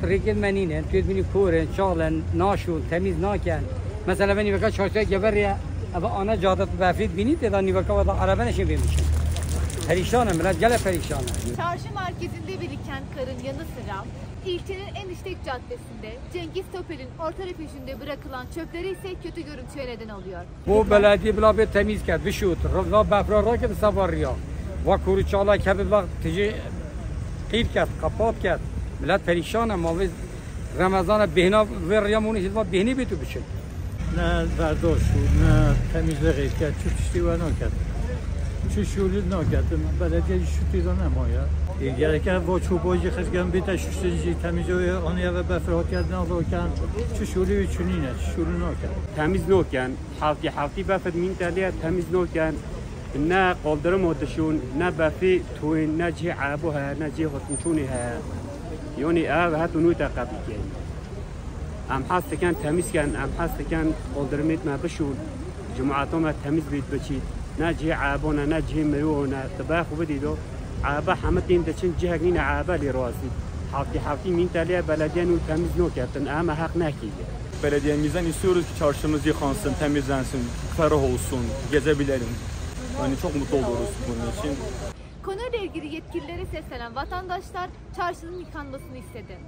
Rêkên menîne, tu bînî korin, çalin, naşûn, temiz nakin. Mesela ben niveka çarşıya geberiye, ama ana cadet befrit bini de da niveka vada araba neşin vermişim. Perişanım, millet gele perişanım. Çarşı merkezinde biriken karın yanı sıra ilçenin en işlek caddesinde Cengiz Topel'in orta refüjünde bırakılan çöpleri ise kötü görüntüye neden oluyor. Bu belediye bila bir temiz ked, bir şut, rıza befra ra ked sabar ya. Va kuru çala ked bila tici qeyb ked, kapat ked. ملت پریشانه ما رمضان بهنا وریمونی و بهنی بیتو بیشتر نه برداشت شد نه تمیز غیر کرد چو چشتی و نکرد چو شولی نکرد بلدیه شدی را نماید دیگر که با چوبایی خشگم بیت شوشتجی تمیز و آنیا و بفرات کردن آقا کن چو شولی و چونینه چو شولی نکرد تمیز نکن حالتی حالتی بفت مین تلیه تمیز نکن نه قدرم هدشون نه بفی توین نه جه عبو ها چونی ها یونی آب هاتو نوتا قبل کن ام حاست کن تمیز کن ام حاست کن قلدرمیت ما بشون جماعتهم تمیز بید بچید نه جی عابونا نه جی مرونا تباخو بدیدو عابا حمتین دچن جهه نین عابا لی روازی حالتی حالتی مین تلیه بلدین و تمیز نوکردن اما حق نکیده Belediyemizden istiyoruz ki çarşımız yıkansın, temizlensin, ferah olsun, gezebilelim. Yani çok mutlu oluruz bunun için. Konuyla ilgili yetkililere seslenen vatandaşlar çarşının yıkanmasını istedi.